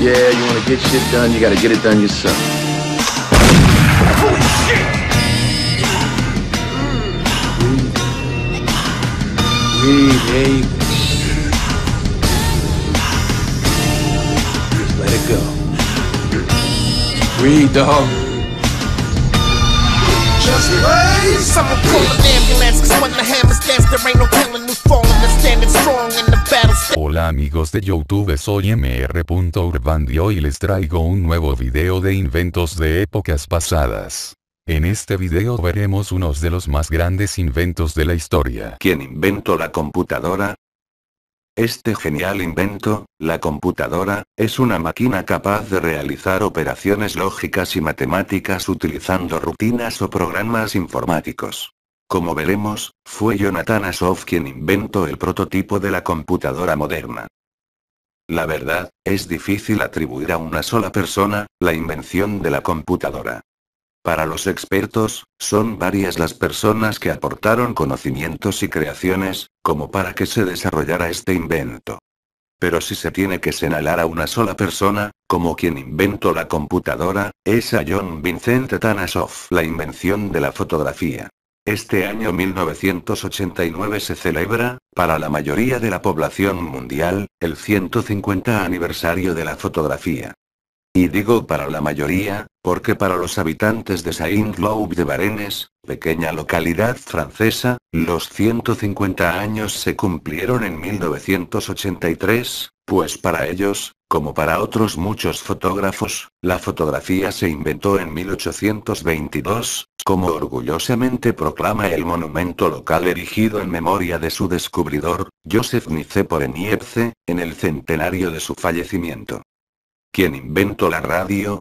Yeah, you wanna get shit done, you gotta get it done yourself. Breathe, there you go. Just let it go. Breathe, dog. Hola amigos de Youtube soy mr.urban y les traigo un nuevo video de inventos de épocas pasadas. En este video veremos unos de los más grandes inventos de la historia. ¿Quién inventó la computadora? Este genial invento, la computadora, es una máquina capaz de realizar operaciones lógicas y matemáticas utilizando rutinas o programas informáticos. Como veremos, fue Jonathan Asoff quien inventó el prototipo de la computadora moderna. La verdad, es difícil atribuir a una sola persona, la invención de la computadora. Para los expertos, son varias las personas que aportaron conocimientos y creaciones, como para que se desarrollara este invento. Pero si se tiene que señalar a una sola persona, como quien inventó la computadora, es a John Vincent Tanasoff, la invención de la fotografía. Este año 1989 se celebra, para la mayoría de la población mundial, el 150 aniversario de la fotografía. Y digo para la mayoría, porque para los habitantes de Saint-Cloud de Varennes, pequeña localidad francesa, los 150 años se cumplieron en 1983, pues para ellos, como para otros muchos fotógrafos, la fotografía se inventó en 1822, como orgullosamente proclama el monumento local erigido en memoria de su descubridor, Joseph Niepce, en el centenario de su fallecimiento. ¿Quién inventó la radio?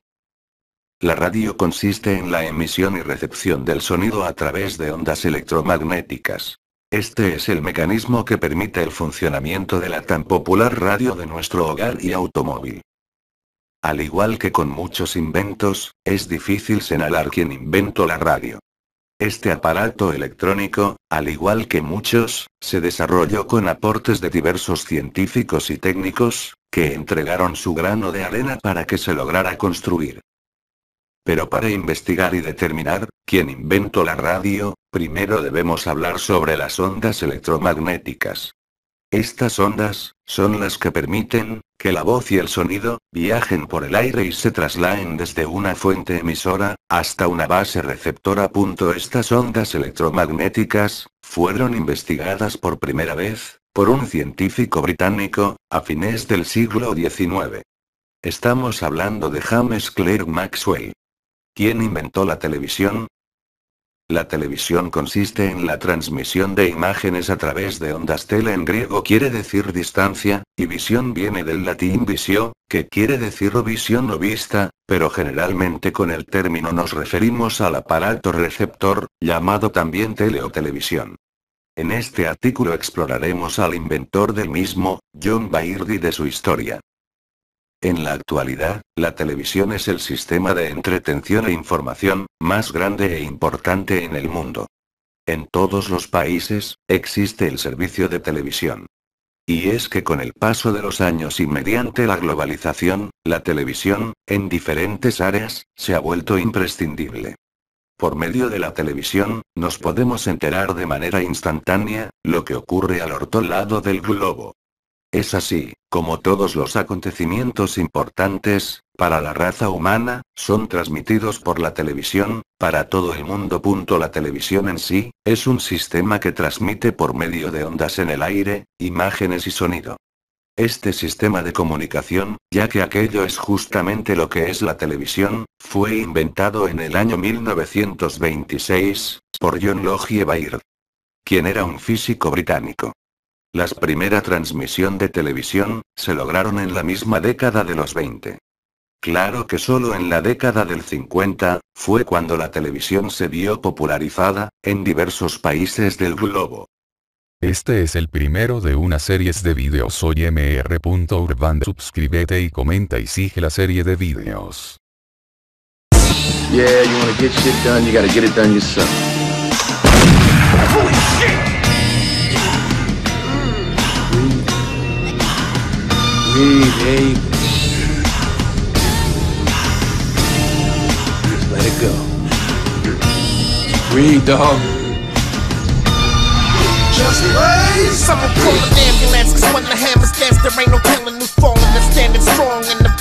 La radio consiste en la emisión y recepción del sonido a través de ondas electromagnéticas. Este es el mecanismo que permite el funcionamiento de la tan popular radio de nuestro hogar y automóvil. Al igual que con muchos inventos, es difícil señalar quién inventó la radio. Este aparato electrónico, al igual que muchos, se desarrolló con aportes de diversos científicos y técnicos, que entregaron su grano de arena para que se lograra construir. Pero para investigar y determinar, quién inventó la radio, primero debemos hablar sobre las ondas electromagnéticas. Estas ondas, son las que permiten, que la voz y el sonido, viajen por el aire y se trasladen desde una fuente emisora, hasta una base receptora. Estas ondas electromagnéticas, fueron investigadas por primera vez, por un científico británico, a fines del siglo XIX. Estamos hablando de James Clerk Maxwell. ¿Quién inventó la televisión? La televisión consiste en la transmisión de imágenes a través de ondas tele en griego quiere decir distancia, y visión viene del latín visio, que quiere decir visión o vista, pero generalmente con el término nos referimos al aparato receptor, llamado también tele o televisión. En este artículo exploraremos al inventor del mismo, John Baird y de su historia. En la actualidad, la televisión es el sistema de entretención e información, más grande e importante en el mundo. En todos los países, existe el servicio de televisión. Y es que con el paso de los años y mediante la globalización, la televisión, en diferentes áreas, se ha vuelto imprescindible. Por medio de la televisión, nos podemos enterar de manera instantánea, lo que ocurre al otro lado del globo. Es así, como todos los acontecimientos importantes, para la raza humana, son transmitidos por la televisión, para todo el mundo. La televisión en sí, es un sistema que transmite por medio de ondas en el aire, imágenes y sonido. Este sistema de comunicación, ya que aquello es justamente lo que es la televisión, fue inventado en el año 1926, por John Logie Baird, quien era un físico británico. Las primera transmisión de televisión, se lograron en la misma década de los 20. Claro que solo en la década del 50, fue cuando la televisión se vio popularizada, en diversos países del globo. Este es el primero de una serie de videos. Soy mr.urban. Suscríbete y comenta y sigue la serie de videos. Yeah, you wanna get shit done, you gotta get it done yourself. Just let it go. Just breathe, dog just raise. Someone call an ambulance, cause when the hammer's danced, there ain't no telling who's falling and standing strong in the back.